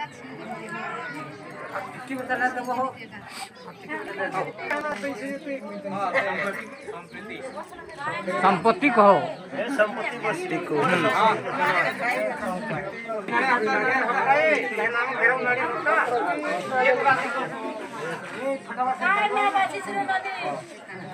आपकी बताना तो संपत्ति कहो संपत्ति बस्ती को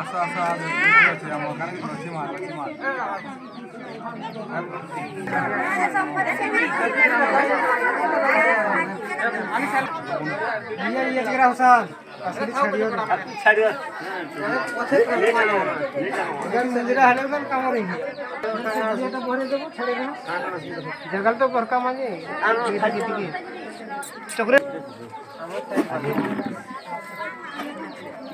আসো আসো আসো আমার কারণে করছি মার করছি মার ইয়ে ইয়ে কিরা হোসান জঙ্গল তো বরকা মানে চকরে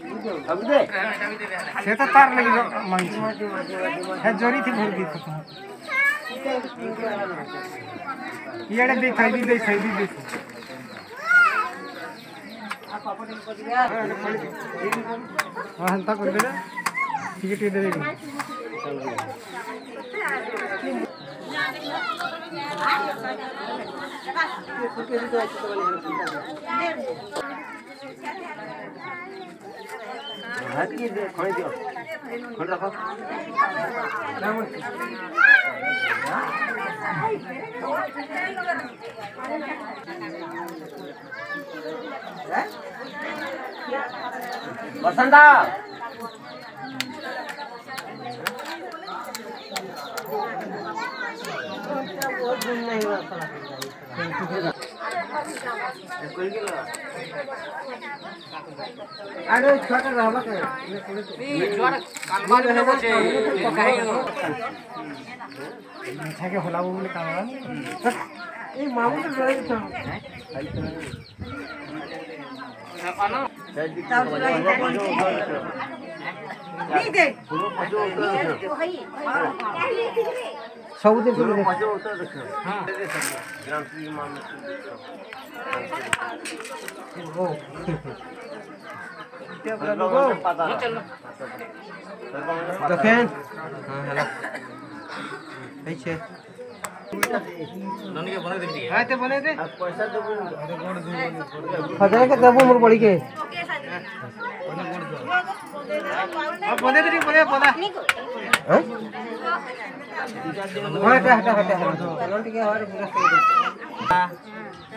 से तो तार लगी जो है जोरी थी भूल गई तो येड़े देख आई दी देख आई दी देख हां हंता कर दे टिकट दे दे Thank you. હાજી ખોઈ દો ખોલ રાખો વસંતા કોઈ ગયેલા মিঠাকে হলাব বুলি কাম এই মামুটো লৈ ସବୁଦିନ क्या कर हाँ, लो हाँ, हाँ, तो फैन हां हेलो के बने दे बने पैसा तो अब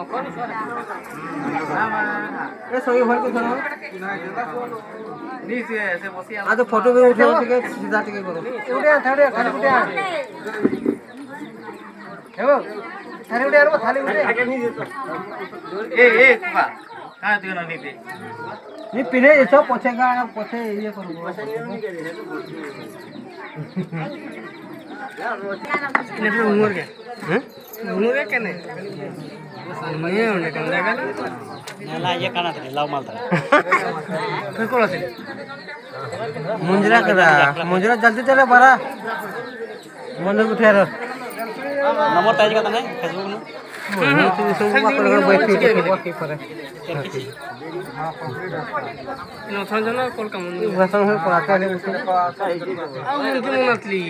আজি ফটো উঠাই উঠাই উঠাই উঠাই পিড়ে এসব পছে পছে ইয়ে করবো ಮುಂಜಾನೆ ಮುಂಜಾನೆ ಜಲ್ದಿ ಚಲ ಬರ ಮುಂದೆ ಬಿಟ್ಟಾರ ನಂಬರ್ ತಾಜ್ ಕದ ಫೇಸ್ಬುಕ್ नसन जन कोल का मुंदी भाषण है पराका ले उसे आ मुंदी मुनातली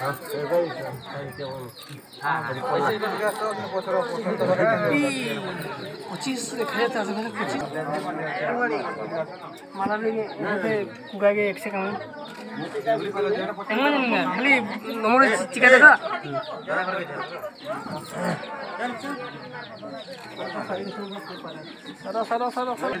पच्चीस खाया था पच्चीस मला कुगागे एकशे काम खाली नंबर चिकायचं का सर सर सर सर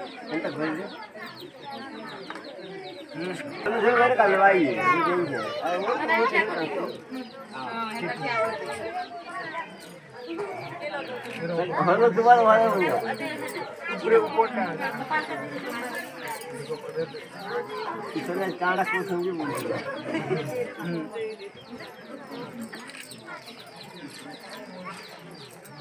হলো তোমার ভালো হলো উপরে উপরটা পিছনে কাটা কোথাও কি বলছিল হুম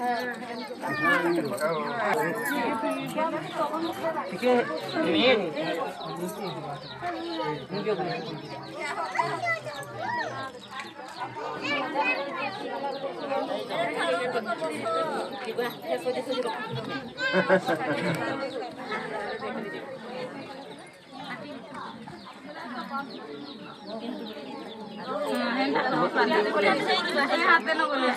Nah, hendak lo boleh.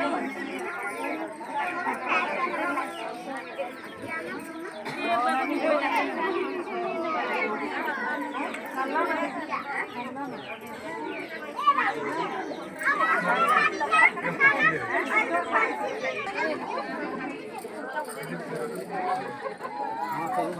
啊，走吧。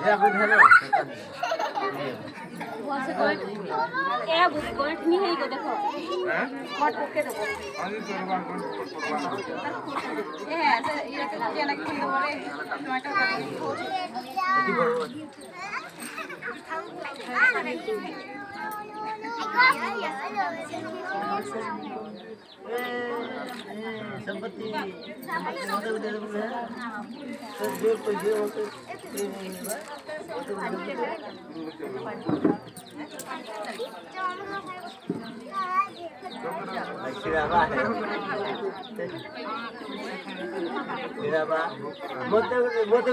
Yeah, good hello. A book गोट नहीं है ये तो देखो मत ओके देखो अरे सरवान गोट ए ऐसे ये क्या लग रही है बोले टमाटर का ये संपत्ति जो तो जो होते मोते मोते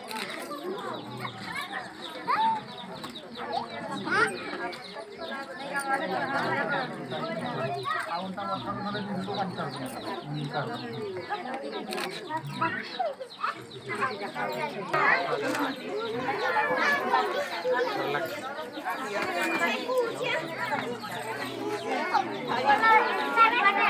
অনুসন্ধানের মূল্যবান কারণ কারণ